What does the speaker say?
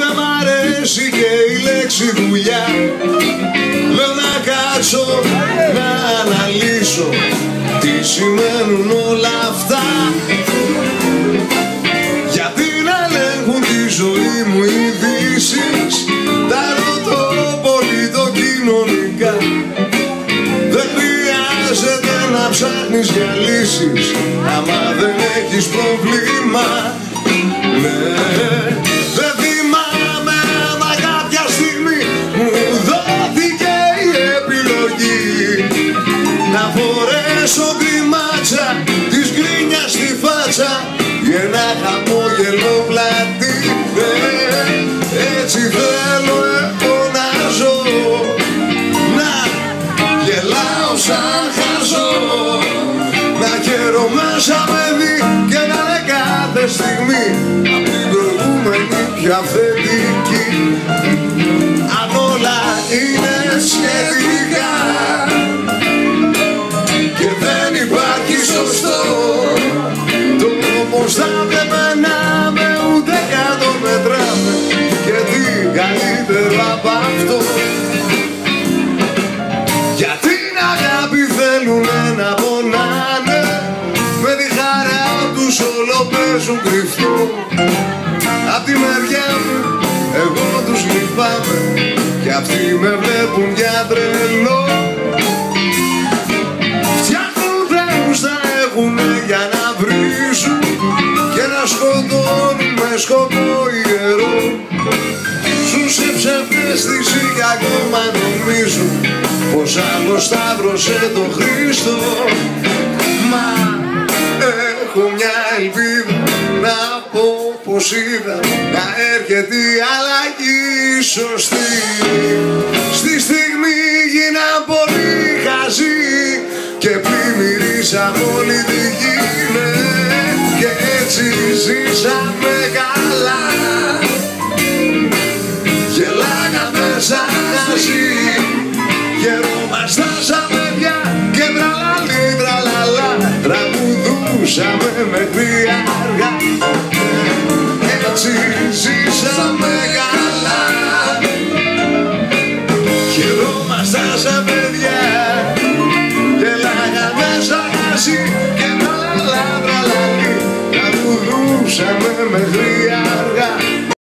δεν μ' αρέσει και η λέξη δουλειά Λέω να κάτσω να αναλύσω τι σημαίνουν όλα αυτά. Γιατί να ελέγχουν τη ζωή μου οι ειδήσεις Τα ρωτώ πολύ το κοινωνικά Δεν χρειάζεται να ψάχνεις για λύσεις Άμα δεν έχεις πρόβλημα Ναι στη φάτσα Για ένα χαμόγελο πλατή Ναι, Έτσι θέλω εγώ να ζω. Να γελάω σαν χαζό. Να χαίρω μέσα με δει Και να είναι κάθε στιγμή Απ' την προηγούμενη πιο αυθεντική όπως θα με ούτε κάτω μετράμε. Και τι καλύτερο από αυτό. Γιατί την αγάπη θέλουνε να πονάνε. Με τη χαρά τους όλο παίζουν κρυφτό. Απ' τη μεριά μου εγώ τους λυπάμαι. Κι αυτοί με βλέπουν για τρελό. Φτιάχνουν τρέχους να έχουνε για να βρίζουν Και να σκοτώνουν με σκοπό ιερό Ζουν σε ψευδέστηση και ακόμα νομίζουν Πως άλλος σταύρωσε τον Χριστό Μα έχω μια ελπίδα να πω πως είδα Να έρχεται η αλλαγή σωστή Στη στιγμή γίνα πολύ χαζή Και πλημμυρίσαμε όλη τη γη ναι. Και έτσι ζήσαμε καλά. Γελάγαμε σαν χαζί Γερόμασταν σαν παιδιά Και τραλαλή τραλαλά Τραγουδούσαμε μέχρι αργά Έτσι ζήσαμε καλά. Χαιρόμασταν σαν παιδιά Περνούσαμε μέχρι αργά